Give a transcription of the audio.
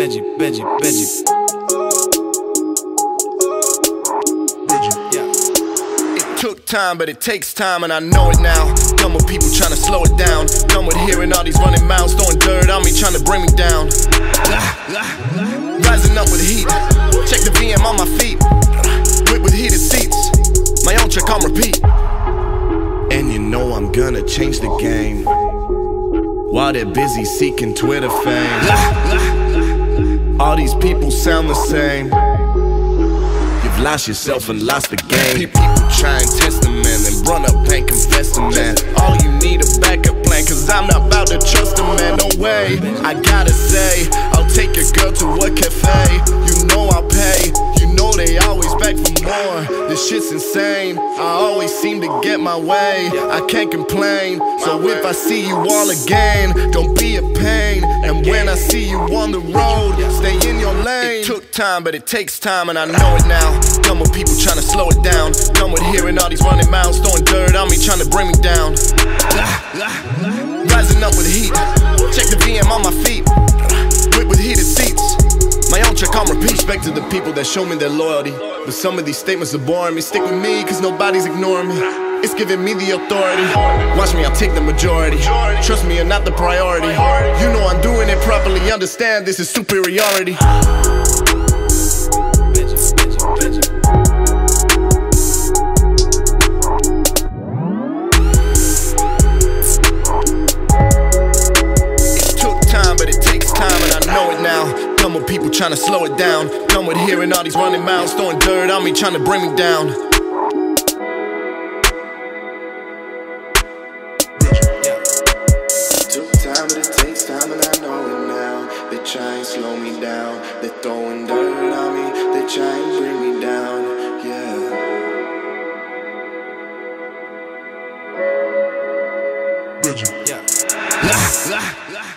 Benji, Benji, Benji. It took time, but it takes time, and I know it now. Done with people trying to slow it down. Done with hearing all these running mouths, throwing dirt on me, trying to bring me down. Rising up with heat. Check the VM on my feet. Whip with heated seats. My own trick on repeat. And you know I'm gonna change the game. While they're busy seeking Twitter fame. People sound the same. You've lost yourself and lost the game. People try and test the man and run up and confess the man. All you need a backup plan, cause I'm not about to trust a man, no way. I gotta say, I'll take your girl to a cafe. I always seem to get my way. I can't complain. So if I see you all again, don't be a pain. And when I see you on the road, stay in your lane. It took time, but it takes time, and I know it now. Done with people trying to slow it down. Done with hearing all these running mouths, throwing dirt on me, trying to bring me down. Ah, ah, ah. Rising up with heat. Check the VM on my feet. Respect to the people that show me their loyalty. But some of these statements are boring me. Stick with me, cause nobody's ignoring me. It's giving me the authority. Watch me, I'll take the majority. Trust me, you're not the priority. You know I'm doing it properly. Understand this is superiority. Done with people trying to slow it down. Done with hearing all these running mouths, throwing dirt on me, trying to bring me down. Took time, but it takes time, and I know it now. They try and slow me down. They're throwing dirt on me. They try and bring me down. Yeah. Yeah.